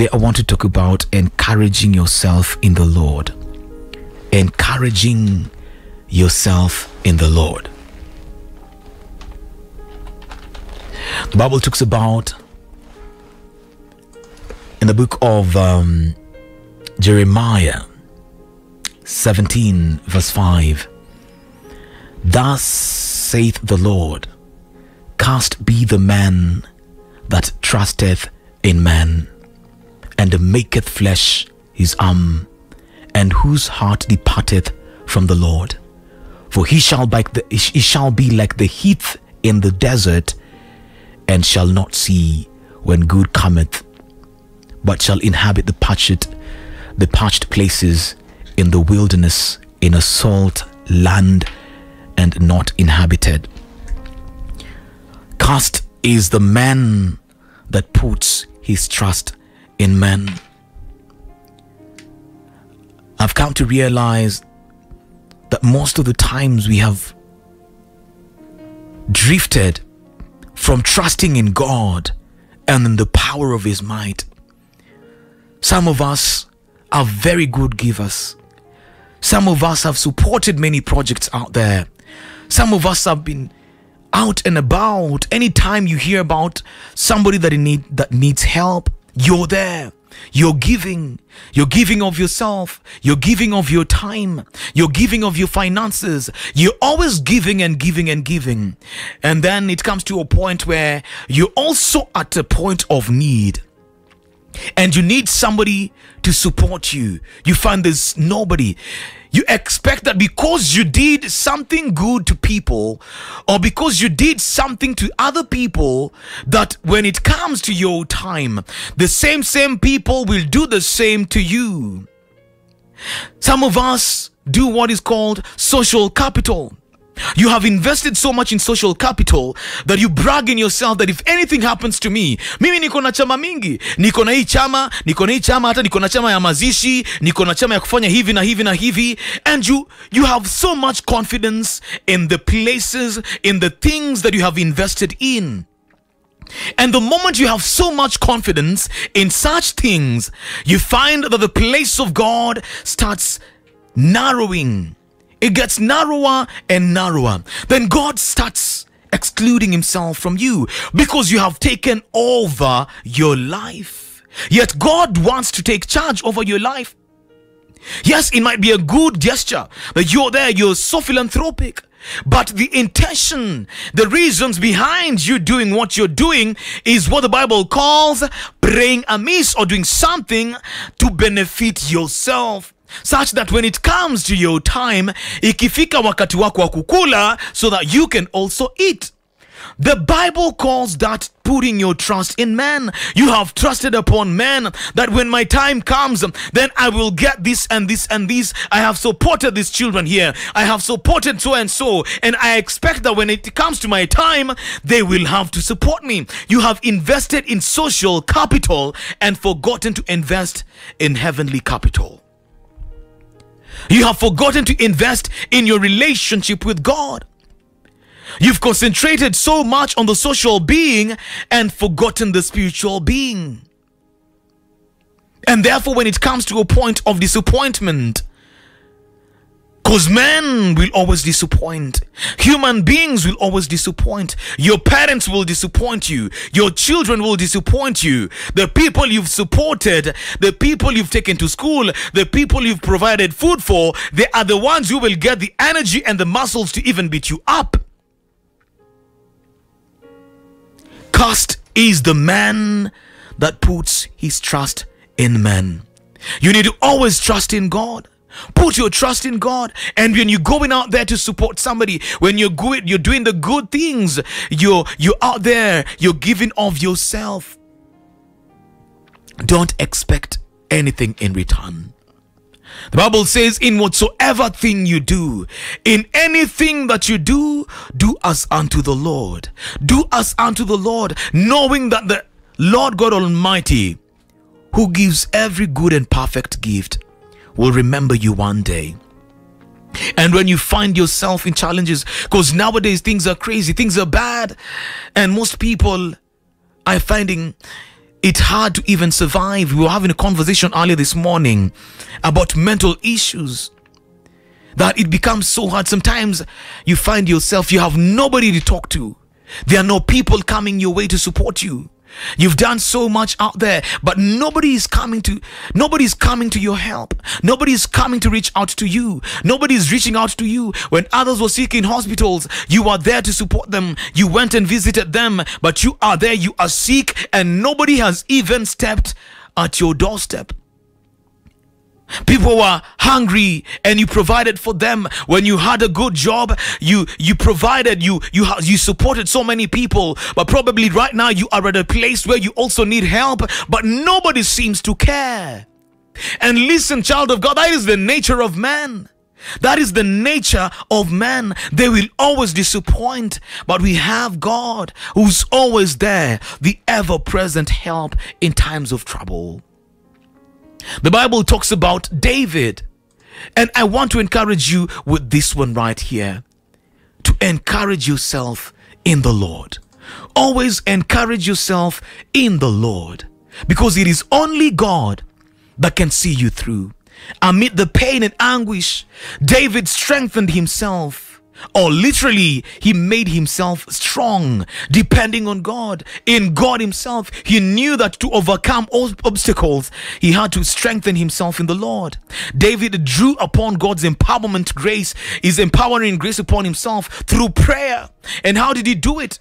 Today, I want to talk about encouraging yourself in the Lord. Encouraging yourself in the Lord. The Bible talks about in the book of um, Jeremiah 17, verse 5 Thus saith the Lord, Cast be the man that trusteth in man, and maketh flesh his arm, and whose heart departeth from the Lord. For he shall, the, he shall be like the heath in the desert, and shall not see when good cometh, but shall inhabit the parched, the parched places in the wilderness, in a salt land, and not inhabited. Cast is the man that puts his trust in men. I've come to realize that most of the times we have drifted from trusting in God and in the power of His might. Some of us are very good givers. Some of us have supported many projects out there. Some of us have been out and about. Anytime you hear about somebody that need that needs help, you're there. You're giving. You're giving of yourself. You're giving of your time. You're giving of your finances. You're always giving and giving and giving. And then it comes to a point where you're also at a point of need and you need somebody to support you. You find there's nobody. You expect that because you did something good to people or because you did something to other people, that when it comes to your time, the same, same people will do the same to you. Some of us do what is called social capital. You have invested so much in social capital that you brag in yourself that if anything happens to me, mimi niko na chama mingi, niko na hii chama, niko na hii chama, hata niko na chama ya mazishi, niko na chama ya kufanya hivi na hivi na hivi, and you you have so much confidence in the places, in the things that you have invested in. And the moment you have so much confidence in such things, you find that the place of God starts narrowing it gets narrower and narrower. Then God starts excluding himself from you because you have taken over your life. Yet God wants to take charge over your life. Yes, it might be a good gesture that you're there, you're so philanthropic. But the intention, the reasons behind you doing what you're doing is what the Bible calls praying amiss or doing something to benefit yourself such that when it comes to your time ikifika wakati wako wa kukula so that you can also eat. The bible calls that putting your trust in man. You have trusted upon man that when my time comes then i will get this and this and this. I have supported these children here. I have supported so and so. And i expect that when it comes to my time they will have to support me. You have invested in social capital and forgotten to invest in heavenly capital you have forgotten to invest in your relationship with God. You've concentrated so much on the social being and forgotten the spiritual being. And therefore, when it comes to a point of disappointment, because men will always disappoint. Human beings will always disappoint. Your parents will disappoint you. Your children will disappoint you. The people you've supported, the people you've taken to school, the people you've provided food for, they are the ones who will get the energy and the muscles to even beat you up. Cursed is the man that puts his trust in men. You need to always trust in God. Put your trust in God. And when you're going out there to support somebody, when you're good, you're doing the good things, you're you're out there, you're giving of yourself. Don't expect anything in return. The Bible says, In whatsoever thing you do, in anything that you do, do as unto the Lord. Do as unto the Lord, knowing that the Lord God Almighty, who gives every good and perfect gift, will remember you one day. And when you find yourself in challenges, because nowadays things are crazy, things are bad, and most people are finding it hard to even survive. We were having a conversation earlier this morning about mental issues. That it becomes so hard. Sometimes you find yourself, you have nobody to talk to. There are no people coming your way to support you. You've done so much out there, but nobody is coming to nobody's coming to your help. Nobody is coming to reach out to you. Nobody is reaching out to you. When others were sick in hospitals, you are there to support them. You went and visited them, but you are there, you are sick, and nobody has even stepped at your doorstep. People were hungry and you provided for them. When you had a good job, you you provided, you you you supported so many people. But probably right now you are at a place where you also need help, but nobody seems to care. And listen, child of God, that is the nature of man. That is the nature of man. They will always disappoint, but we have God who's always there, the ever present help in times of trouble. The Bible talks about David. And I want to encourage you with this one right here to encourage yourself in the Lord. Always encourage yourself in the Lord because it is only God that can see you through. Amid the pain and anguish, David strengthened himself or literally, he made himself strong, depending on God. In God Himself, he knew that to overcome all obstacles, he had to strengthen himself in the Lord. David drew upon God's empowerment grace, his empowering grace upon himself through prayer. And how did he do it?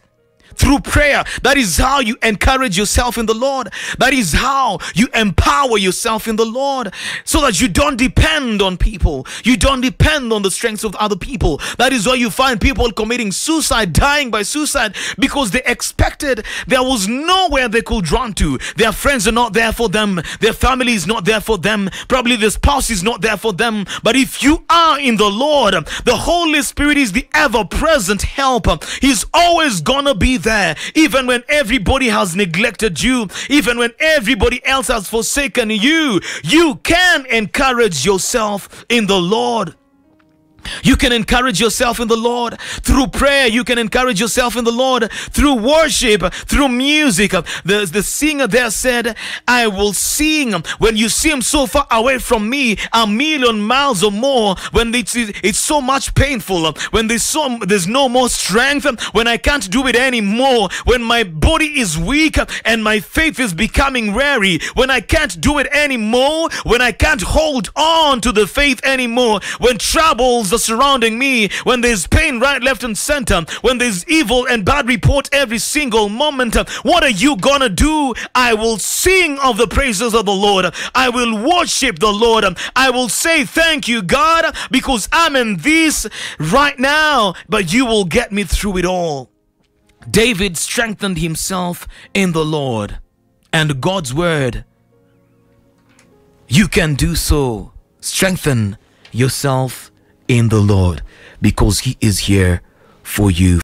Through prayer. That is how you encourage yourself in the Lord. That is how you empower yourself in the Lord so that you don't depend on people. You don't depend on the strengths of other people. That is why you find people committing suicide, dying by suicide because they expected there was nowhere they could run to. Their friends are not there for them. Their family is not there for them. Probably their spouse is not there for them. But if you are in the Lord, the Holy Spirit is the ever present helper. He's always gonna be there even when everybody has neglected you, even when everybody else has forsaken you, you can encourage yourself in the Lord. You can encourage yourself in the Lord through prayer. You can encourage yourself in the Lord through worship, through music. The, the singer there said, I will sing when you seem so far away from me, a million miles or more, when it's, it's so much painful, when there's, so, there's no more strength, when I can't do it anymore, when my body is weak and my faith is becoming weary, when I can't do it anymore, when I can't hold on to the faith anymore, when troubles are surrounding me, when there's pain right, left, and center, when there's evil and bad report every single moment, what are you gonna do? I will sing of the praises of the Lord. I will worship the Lord. I will say thank you, God, because I'm in this right now, but you will get me through it all. David strengthened himself in the Lord and God's word. You can do so. Strengthen yourself in the Lord because He is here for you.